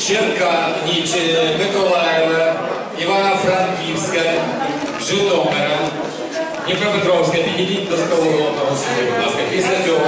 Черканівщини, Миколаєва, Івано-Франківська, Житомира, Дніпропетровська, підійдіть до столу головного суду, будь ласка, після цього.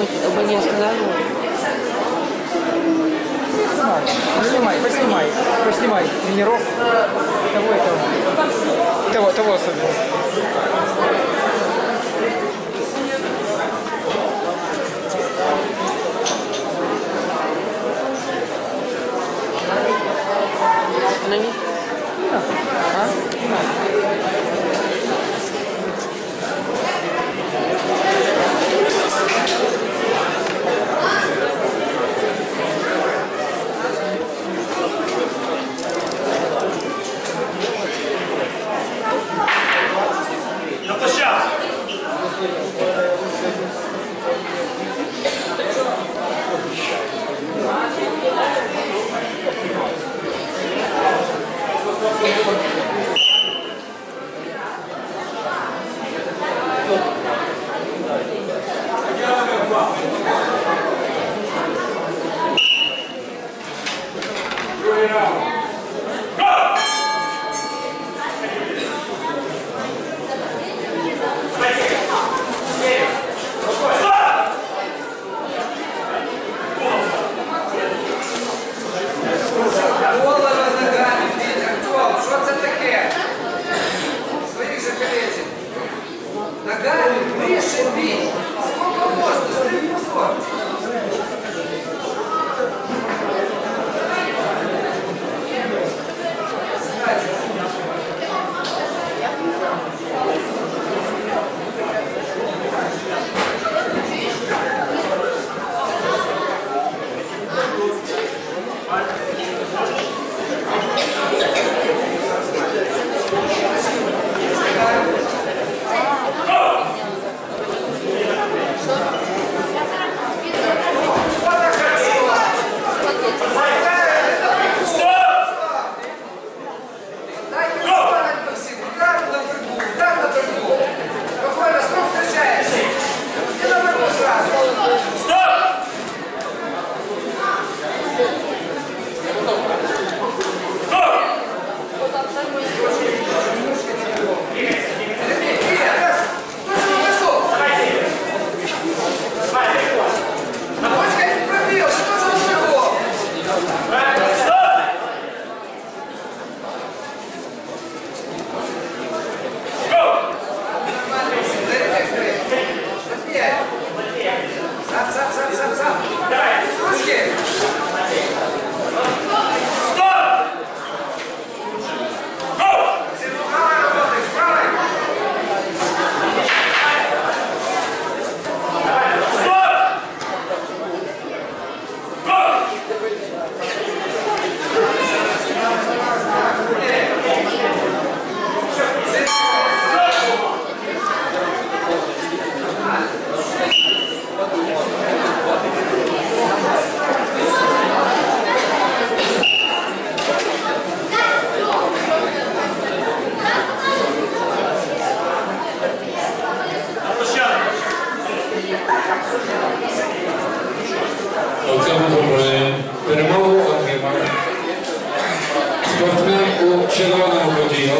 об нем сказали? Поснимай, поснимай, поснимай тренеров того и того. Того, того особенно. Ну, ну, да. А? porque Chciałbym poprosić Termową Agniewę. Sportmenku Czerwoną Godziną.